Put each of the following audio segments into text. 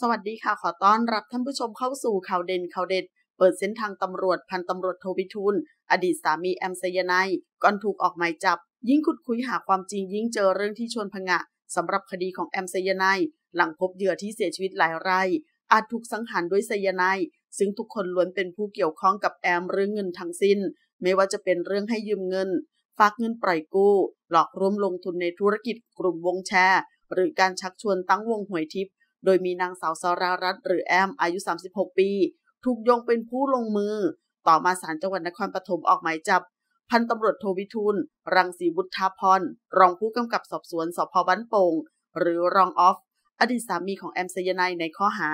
สวัสดีค่ะ ขอต้อนรับท่านผู้ชมเข้าสู่ข่าวเด่นข่าวเด็ด เปิดเส้นทางตำรวจพันตำรวจโทวิทูลอดีตสามีแอมไซยานายก่อนถูกออกหมายจับ ยิ่งขุดคุยหาความจริงยิ่งเจอเรื่องที่ชวนพงะสำหรับคดีของแอมไซยานายหลังพบเหยื่อที่เสียชีวิตหลายรายอาจถูกสังหารด้วยไซยานายซึ่งทุกคนล้วนเป็นผู้เกี่ยวข้องกับแอมเรื่องเงินทั้งสิ้น ไม่ว่าจะเป็นเรื่องให้ยืมเงิน ฝากเงินปล่อยกู้ หลอกร่วมลงทุนในธุรกิจกลุ่มวงแชร์ หรือการชักชวนตั้งวงหวยทิพย์ โดยมีนางสาวสรารัตน์หรือแอมอายุ 36 ปี ถูกยงเป็นผู้ลงมือ ต่อมาศาลจังหวัดนครปฐมออกหมายจับ พันตำรวจโทวิทูลรังสีบุตรพรรองผู้กำกับสอบสวนสพบ้านโป่งหรือรองออฟ อดีตสามีของแอมไซยานายในข้อหา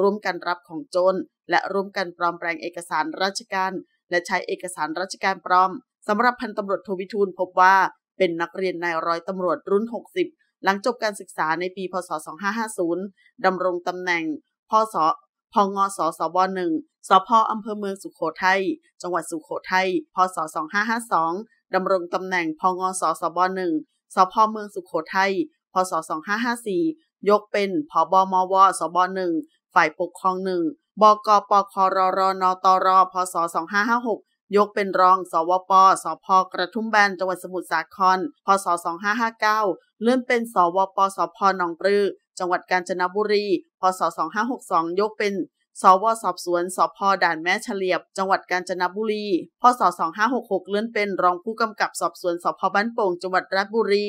ร่วมกันรับของโจรและร่วมกันปลอมแปลงเอกสารราชการ และใช้เอกสารราชการปลอมสำหรับพันตำรวจโทวิทูลพบว่าเป็นนักเรียนนายร้อยตำรวจรุ่น 60 หลังจบการศึกษาในปี พศ 2550 ดำรงตำแหน่งพศพงสสบ1สพอำเภอเมืองสุขโขทัย จังหวัดสุขโขทัย พศ 2552 ดำรงตำแหน่งพงสสบ1สพเมืองสุขโขทัย พศ 2554 ยกเป็นผบมว สบ1ฝ่ายปกครอง1บกปครรนตร พศ 2556 ยกเป็นรอง สวป สพ กระทุ่มแบน จังหวัดสมุทรสาคร พศ 2559 เลื่อนเป็น สวป สพ หนองปลือ จังหวัดกาญจนบุรี พศ 2562 ยกเป็น สว สอบสวน สพ ด่านแม่เฉลียบ จังหวัดกาญจนบุรี พศ 2566 เลื่อนเป็นรองผู้กำกับสอบสวน สพ บ้านโป่ง จังหวัดราชบุรี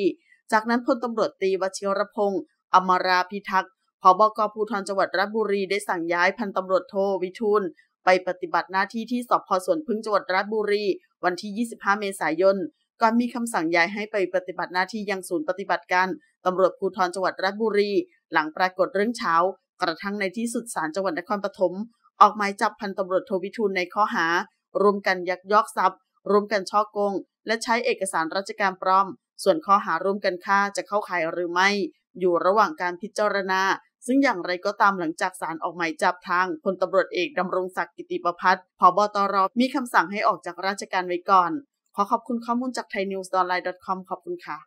จากนั้นพลตำรวจตีวชิรพงศ์อมราพิทักษ์พบกภูธรจังหวัดราชบุรีได้สั่งย้ายพันตำรวจโทวิทูล ไปปฏิบัติหน้าที่ที่สพสวนพึ่งจังหวัดราชบุรี วันที่ 25 เมษายนก่อนมีคำสั่งย้ายให้ไปปฏิบัติหน้าที่ยังศูนย์ปฏิบัติการตำรวจภูธรจังหวัดราชบุรี หลังปรากฏเรื่องเช้า กระทั่งในที่สุดศาลจังหวัดนครปฐมออกหมายจับพันตำรวจโทวิทูลในข้อหา รวมกันยักยอกทรัพย์ รวมกันช่อโกง และใช้เอกสารราชการปลอม ส่วนข้อหาร่วมกันฆ่าจะเข้าข่ายหรือไม่ อยู่ระหว่างการพิจารณา ซึ่งอย่างไรก็ตามหลังจากศาลออกหมายจับทางพลตำรวจเอกดำรงศักดิ์กิติประพัฒน์ผบ.ตร.มีคำสั่งให้ออกจากราชการไว้ก่อน ขอขอบคุณข้อมูลจากไทยนิวส์ออนไลน์ .com ขอบคุณค่ะ